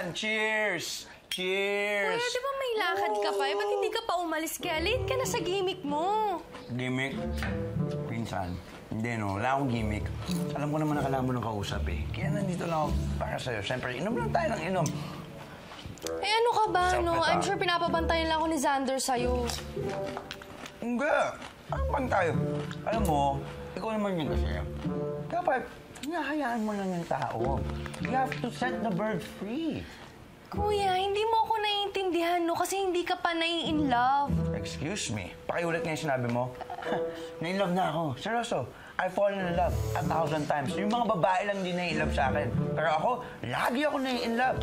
Pinsan, cheers! Cheers! Kuya, di ba may lakad ka pa? Eh, ba't hindi ka pa umalis? Kaya late ka na sa gimmick mo. Gimmick? Pinsan, hindi no, wala akong gimmick. Alam ko naman na kailangan mo ng kausap eh. Kaya nandito lang ako para sa'yo. Siyempre, inom lang tayo ng inom. Eh ano ka ba, Sarap no? I'm sure pinapabantayan lang ako ni Xander sa'yo. Hindi. Ano bang tayo? Alam mo, ikaw naman yun kasi. Dapat, hinahayaan mo lang yung tao. You have to set the bird free. Kuya, hindi mo ako naiintindihan, no? Kasi hindi ka pa nai-in love. Excuse me. Pakiulit nga yung sinabi mo. Na-in-love na ako. Seryoso. I fall in love a thousand times. Yung mga babae lang din na-in-love sa akin. Pero ako, lagi ako na-in-love.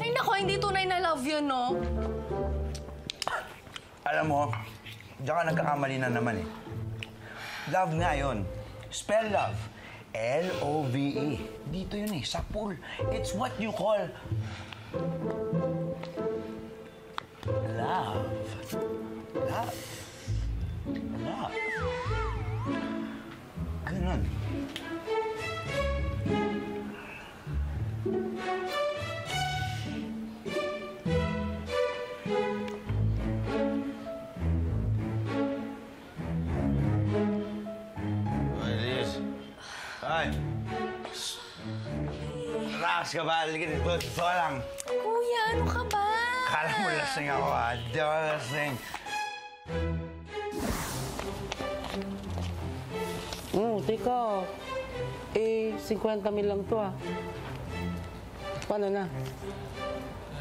Ay nako, hindi tunay na love yun, no? Alam mo, diyan ka nagkakamali na naman eh. Love nga yun. Spell love. L-O-V-E. Dito yun eh, sa pool. It's what you call... Love. Love. Love. Ganun. What Ay! Relax ka ba? Halika dito. Dito ka lang. Kuya, ano ka ba? Kala mo lasing ako ah. Di ako lasing. Hmm, teka. Eh, 50 mil lang to ah. Paano na?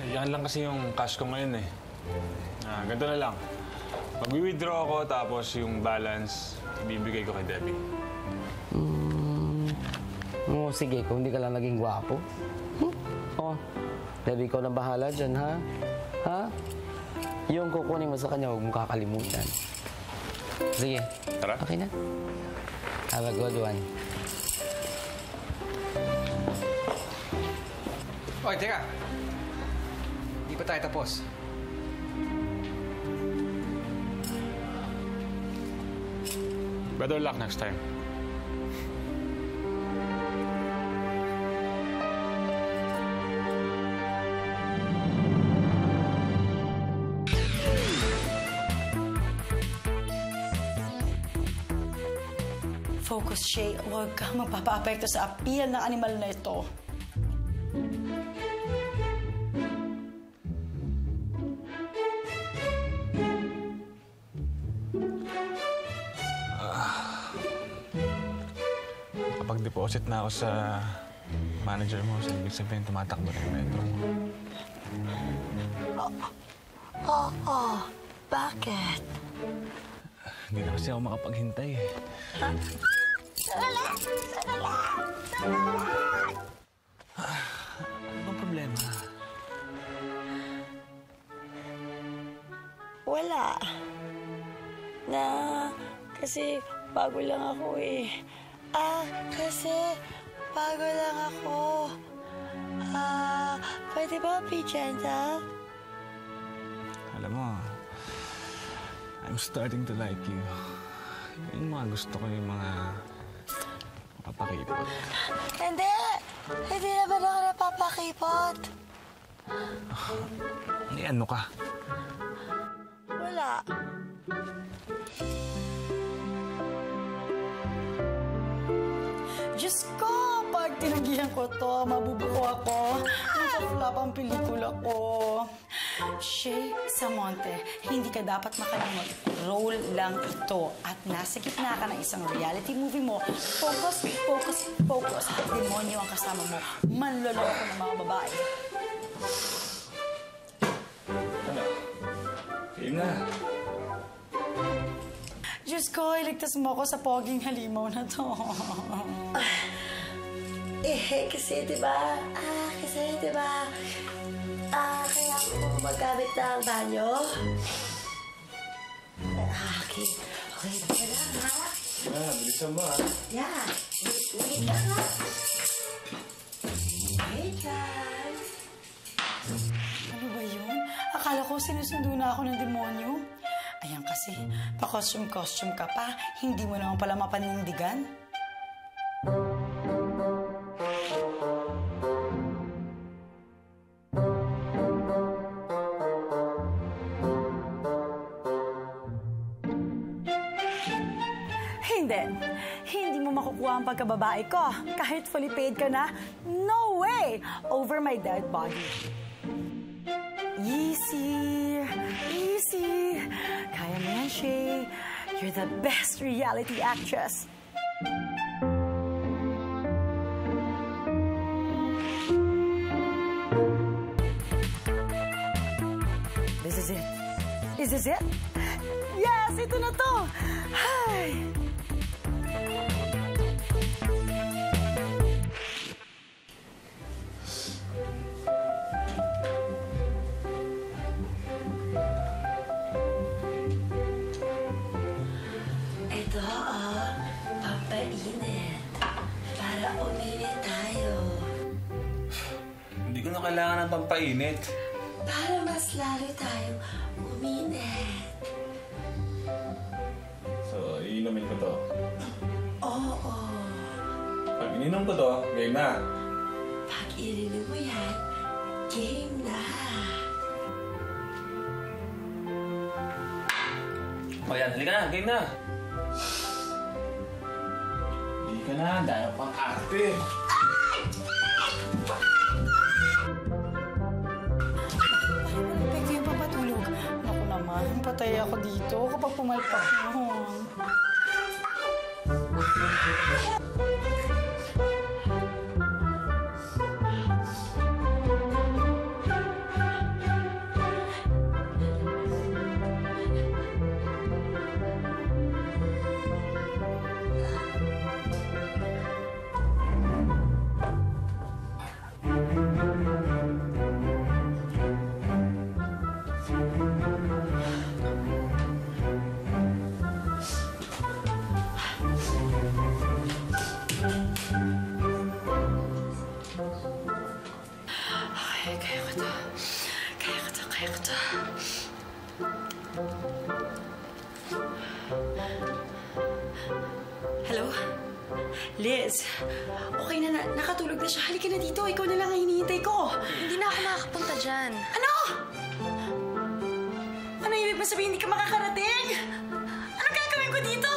Yan lang kasi yung cash ko ngayon eh. Ah, ganito na lang. Mag-withdraw ako tapos yung balance ibibigay ko kay Debbie. Oo, sige, kung hindi ka lang naging gwapo. Hmm? Oh, Debbie, ikaw na bahala dyan, ha? Ha? Yung kukunin mo sa kanya, huwag mong kakalimutan. Sige. Tara. Okay na? Have a good one. Oy, teka. Hindi pa tayo tapos. Better luck next time. Focus, Shay. Huwag kang magpapa-apekto sa appeal ng animal na ito. Kapag deposit na ako sa manager mo, sa ibig sabihin tumatakbo na yung metro mo. Oo. Bakit? Hindi na kasi ako makapaghintay eh. Ano bang problema? Wala. Na, kasi bago lang ako eh. Ah, kasi bago lang ako. Ah, pwede ba be gentle? Starting to like you. Yung mga gusto ko yung mga mapapakipot. Hindi! Hindi naman ako napapakipot. Hindi, ano ka? Wala. Diyos ko, pag tinanggihan ko to, mabubuo ako. Nasa-flop ang pelikula ko. Shay Samonte, hindi ka dapat makalimot. Role lang ito. At nasa gitna ka ng isang reality movie mo. Focus, focus, focus. Demonyo ang kasama mo. Manloloko ng mga babae. Game na. Diyos ko, iligtas mo ako sa poging halimaw na to. eh, kasi diba, ah, kasi diba, ah, kaya ako magamit ng banyo. Ah, okay, okay, okay lang, ha? Ah, bilisan mo ah. Yeah, wait, wait lang, ha? Wait lang. Ano ba yun? Akala ko sinusundo na ako ng demonyo. Ayan kasi, pa-costume-costume ka pa, hindi mo naman pala mapanindigan. Pagkababae ko. Kahit fully paid ka na, no way! Over my dead body. Easy. Easy. Kaya mo yan, Shay. You're the best reality actress. This is it. Is this it? Yes, ito na to. Hi. Kailangan ng pampainit. Para mas lalo tayo uminit. So, iinumin ko to. Oo, Pag ininom ko to, game na. pag ininom mo yan, game na. O yan, halika na, game na. Hindi ka na, dahil pang arte. Pwede yung naman, patay ako dito. Kapag pumalpak. Mo. Okay na, na nakatulog na siya. Halika na dito. Ikaw na lang ang hinihintay ko. Hindi na ako makakapunta dyan. Ano? Ano ibig mo sabihin hindi ka makakarating? Ano gagawin ko dito?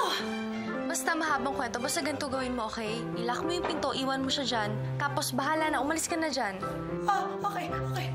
Basta mahabang kwento, basta ganito gawin mo, okay? Ilak mo yung pinto, iwan mo siya dyan. Tapos bahala na, umalis ka na dyan. Ah, okay, okay.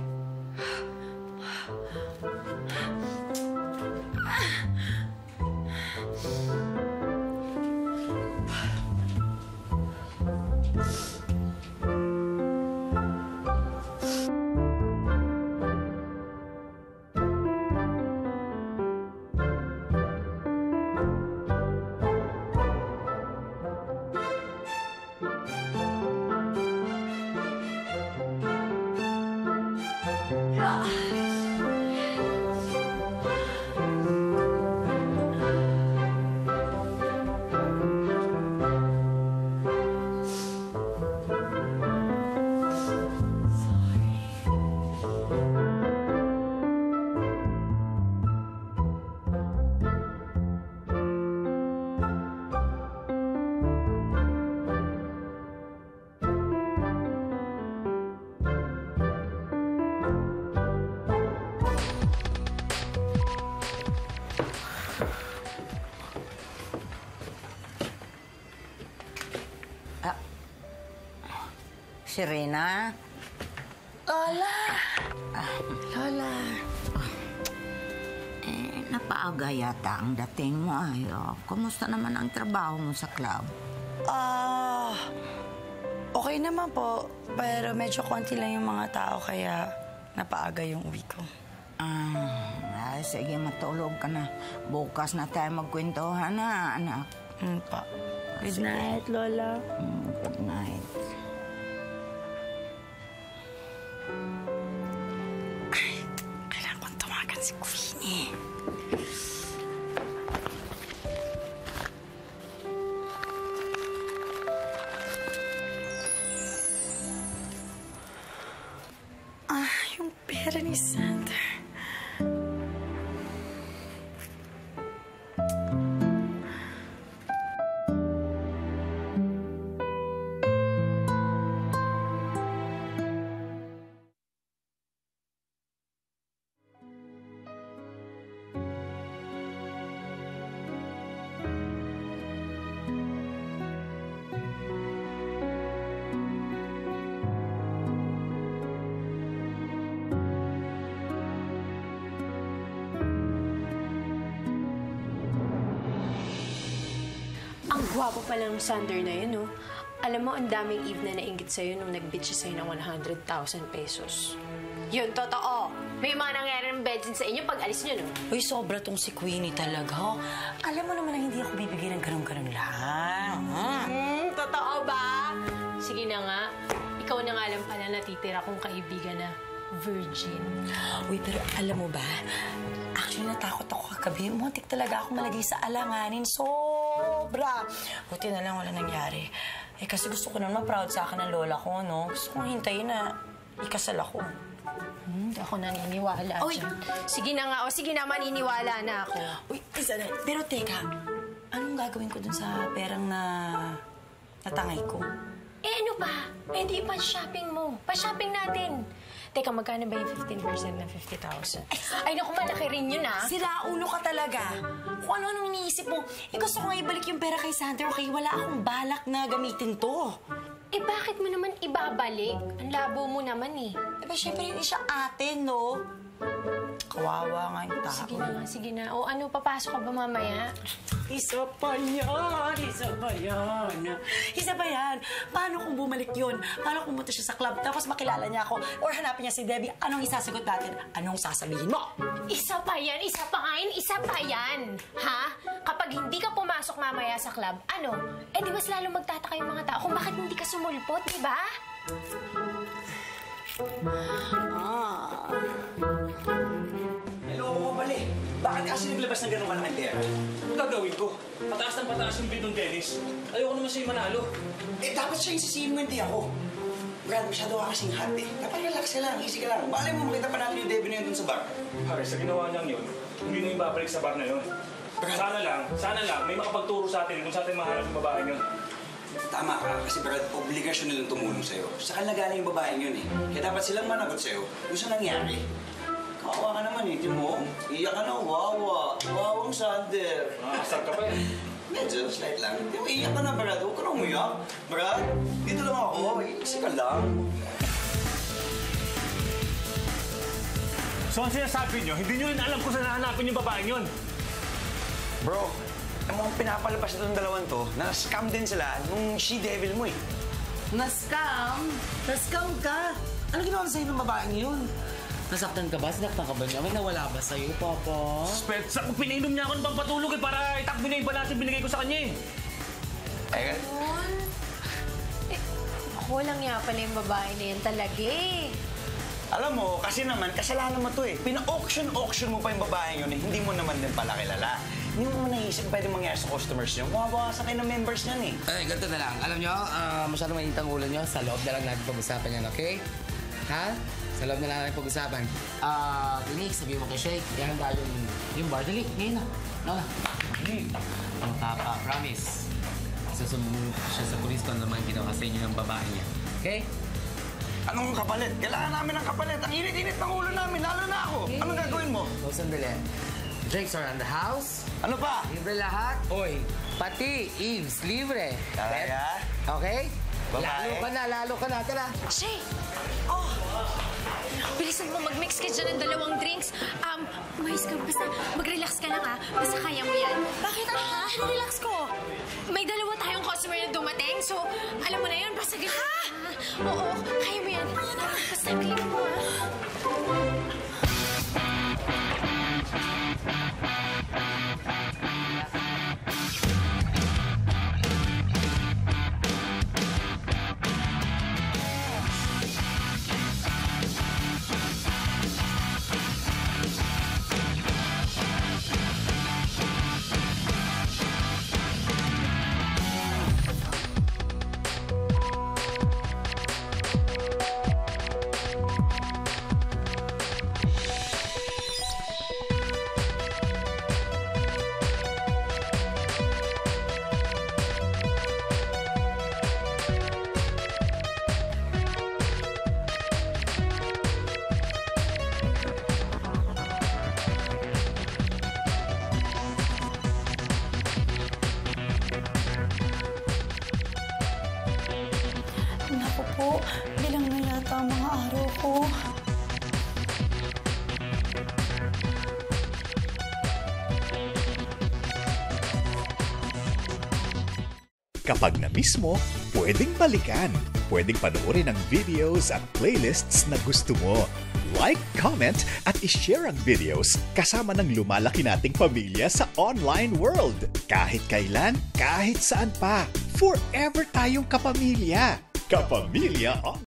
Serena? Lola! Lola! Eh, napaaga yata ang dating mo. Ay, oh. Kumusta naman ang trabaho mo sa club? Ah, okay naman po. Pero medyo konti lang yung mga tao kaya napaaga yung uwi ko. Ah, ay, sige, matulog ka na. Bukas na tayo magkwentuhan na, anak. Hmm, pa. Good night, Lola. Mm, good night. Yung pera ni Sander. Gwapo pa lang Sander na yun, no? Alam mo, ang daming Eve na nainggit sa'yo nung nag-bid siya sa'yo ng 100,000 pesos. Yun, totoo. May mga nangyari ng bedsin sa inyo pag alis nyo, no? Uy, sobra tong si Queenie talaga. ho. Alam mo naman na hindi ako bibigay ng ganun-ganun lang. ha? Hmm, totoo ba? Sige na nga. Ikaw na nga lang pala natitira kong kaibigan na virgin. Uy, pero alam mo ba, actually natakot ako kagabi. Muntik talaga ako malagay sa alanganin. Sobra! Buti na lang wala nangyari. Eh kasi gusto ko naman proud sa akin ng lola ko, no? Gusto kong hintayin na ikasal ako. Hmm, ako naniniwala dyan. Sige na nga, o sige na, maniniwala na ako. Uy, isa na. Pero teka, anong gagawin ko dun sa perang na natangay ko? Eh ano pa? Eh di pa shopping mo. Pa-shopping natin. Teka, magkano ba yung 15% ng 50,000? Ay, naku, malaki rin yun, ah. Sila ulo ka talaga. Kung ano-anong iniisip mo, eh gusto ko nga ibalik yung pera kay Sandra, okay? Wala akong balak na gamitin to. Eh, bakit mo naman ibabalik? Ang labo mo naman, eh. Diba, syempre hindi siya atin, no? Kawawa nga yung tao. Sige na nga, sige na. O ano, papasok ka ba mamaya? Isa pa yan! Isa pa yan! Isa pa yan! Paano kung bumalik yun? Paano kung pumunta siya sa club tapos makilala niya ako? Or hanapin niya si Debbie? Anong isasagot natin? Anong sasabihin mo? Isa pa yan, isa pa nga yun, isa pa yan. Ha? Kapag hindi ka pumasok mamaya sa club, ano? Eh, di mas lalo magtataka yung mga tao kung bakit hindi ka sumulpot, di ba? Eh. Bakit kasi naglabas ng ganun kalaking pera? Ano gagawin ko? Pataas ng pataas yung bid ng tennis. Ayoko naman sa'yo manalo. Eh, dapat siya yung sisihin mo, hindi ako. Brad, masyado ka kasing hot eh. Dapat relax ka lang, easy ka lang. Balay mo, makita pa natin yung Debbie na yun dun sa bar. Pare, sa ginawa niyang yun, hindi na yung babalik sa bar na yun. Sana lang, sana lang, may makapagturo sa atin kung sa atin mahanap yung babae yun. Tama ka, kasi Brad, obligasyon nilang tumulong sa'yo. Sa kanila galing yung babaeng yun eh. Kaya dapat silang managot sa'yo. Gusto nangyari. Kawawa ka naman eh, di mo? Iyak ka na, wawa. Wawang Sander. Nakakasag ka pa eh. Medyo, slight lang. Di mo, iyak ka na, Brad. Huwag ka na umiyak. Brad, dito lang ako. Easy ka lang. So ang sinasabi niyo, hindi niyo rin alam kung saan hahanapin yung babaeng yun. Bro, ang mga pinapalabas na itong dalawan to, na-scam din sila nung she-devil mo eh. Na-scam? Na-scam ka? Ano ginawa sa'yo ng babaeng yun? Nasaktan ka ba? Sinaktan ka ba niya? May nawala ba sa'yo, Papa? Spetsa, pinainom niya ako ng pampatulog eh para itakbo niya yung balas yung binigay ko sa kanya eh. Eh, Eh, ako lang nga pala yung babae na yan talaga eh. alam mo, kasi naman, kasalanan mo to eh. Pina-auction-auction mo pa yung babaeng yun eh. Hindi mo naman din pala kilala. Hindi mo naisip pwede mangyari sa customers nyo. Mawawasan kayo ng members niyan eh. Ay, ganito na lang. Alam nyo, ah, masyadong mainit ang ulo nyo. Sa loob na lang natin pag-usapan yan, okay? Ha? Sa loob na lang natin pag-usapan. Ah, Clinic, sabihin mo kay Shake. Yan tayo yung, yung bar. Dali, ngayon na. No, na. Ang tapa, promise. Susumbong siya sa polis kung naman ginawa sa inyo ng babae niya. Okay? Anong kapalit? Kailangan namin ng kapalit. Ang init-init ng ulo namin, lalo na ako. Anong gagawin mo? So, sandali. Drinks around the house. Ano pa? Libre lahat. Oy, pati Eves, libre. Talaga? Okay? Babae? Lalo ka na, lalo ka na. Tara. Shay! Oh! Bilisan mo, mag-mix ka dyan ng dalawang drinks. Um, mais ka, basta mag-relax ka lang ah. Basta kaya mo yan. Bakit? Ha? Relax ko. May dalawa tayong customer na dumating, so alam mo na yun, basta ganyan. Ha? Oo, kaya mo yan. Basta bilhin mo ah. Po, bilang na yata ang mga araw ko. Kapag na-miss mo, pwedeng balikan. Pwedeng panoorin ang videos at playlists na gusto mo. Like, comment, at ishare ang videos kasama ng lumalaki nating pamilya sa online world. Kahit kailan, kahit saan pa. Forever tayong kapamilya. Kapamilya on